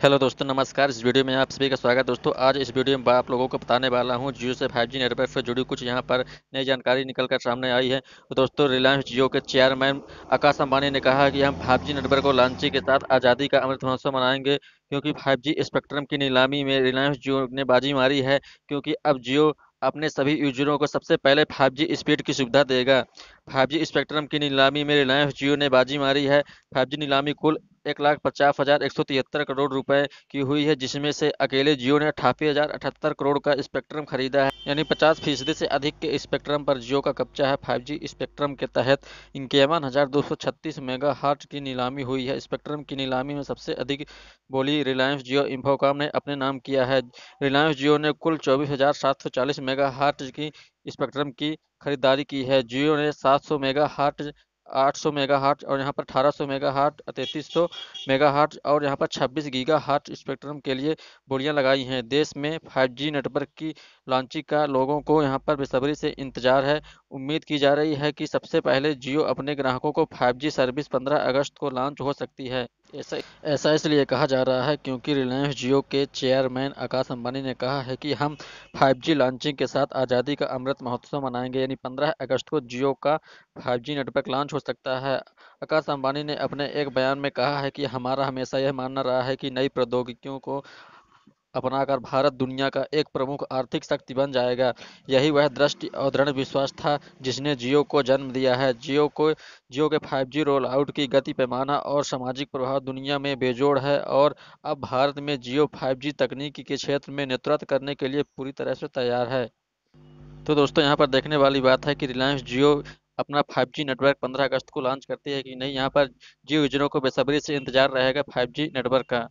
Hello दोस्तों, नमस्कार। इस वीडियो में आप सभी का स्वागत है दोस्तों। आज इस वीडियो में आप लोगों को बताने वाला हूँ, जियो से 5G नेटवर्क से जुड़ी कुछ यहाँ पर नई जानकारी निकल कर सामने आई है। तो दोस्तों रिलायंस जियो के चेयरमैन आकाश अंबानी ने कहा कि हम 5G नेटवर्क को लॉन्चिंग के साथ आज़ादी का अमृत महोत्सव मनाएँगे, क्योंकि फाइव स्पेक्ट्रम की नीलामी में रिलायंस जियो ने बाजी मारी है, क्योंकि अब जियो अपने सभी यूजरों को सबसे पहले 5G स्पीड की सुविधा देगा। 5G स्पेक्ट्रम की नीलामी में रिलायंस जियो ने बाजी मारी है। 5G नीलामी कुल एक लाख पचास हज़ार एक सौ तिहत्तर करोड़ रुपए की हुई है, जिसमें से अकेले जियो ने अठासी हज़ार अठहत्तर करोड़ का स्पेक्ट्रम खरीदा है। यानी पचास फ़ीसदी से अधिक के स्पेक्ट्रम पर जियो का कब्जा है। 5G स्पेक्ट्रम के तहत इक्यावन हज़ार दो सौ छत्तीस मेगा हार्ट की नीलामी हुई है। स्पेक्ट्रम की नीलामी में सबसे अधिक बोली रिलायंस जियो इंफोकॉम ने अपने नाम किया है। रिलायंस जियो ने कुल चौबीस हज़ार सात सौ चालीस मेगा हार्ट की स्पेक्ट्रम की खरीदारी की है। जियो ने 700 मेगा हार्ट 800 मेगा हार्ट और यहाँ पर 1800 मेगा हार्ट तैतीस सौ मेगा हार्ट और यहाँ पर 26 गीगा हार्ट स्पेक्ट्रम के लिए बोलियाँ लगाई हैं। देश में 5G नेटवर्क की लॉन्चिंग का लोगों को यहाँ पर बेसब्री से इंतज़ार है। उम्मीद की जा रही है कि सबसे पहले जियो अपने ग्राहकों को 5G सर्विस 15 अगस्त को लॉन्च हो सकती है। ऐसा ऐसा इसलिए कहा जा रहा है क्योंकि रिलायंस जियो के चेयरमैन आकाश अंबानी ने कहा है कि हम 5G लॉन्चिंग के साथ आज़ादी का अमृत महोत्सव मनाएँगे, यानी 15 अगस्त को जियो का 5G नेटवर्क लॉन्च हो सकता है। आकाश अंबानी ने अपने एक बयान में कहा है कि हमारा हमेशा यह मानना रहा है कि नई प्रौद्योगिकियों को अपनाकर भारत दुनिया का एक प्रमुख आर्थिक शक्ति बन जाएगा। यही वह दृष्टि और दृढ़ विश्वास था जिसने जियो को जन्म दिया है। जियो को, जियो के 5G रोल आउट की गति, पैमाना और सामाजिक प्रभाव दुनिया में बेजोड़ है और अब भारत में जियो 5G तकनीकी के क्षेत्र में नेतृत्व करने के लिए पूरी तरह से तैयार है। तो दोस्तों, यहाँ पर देखने वाली बात है कि रिलायंस जियो अपना 5G नेटवर्क 15 अगस्त को लॉन्च करती है कि नहीं। यहाँ पर जियो यूजरों को बेसब्री से इंतज़ार रहेगा 5G नेटवर्क का।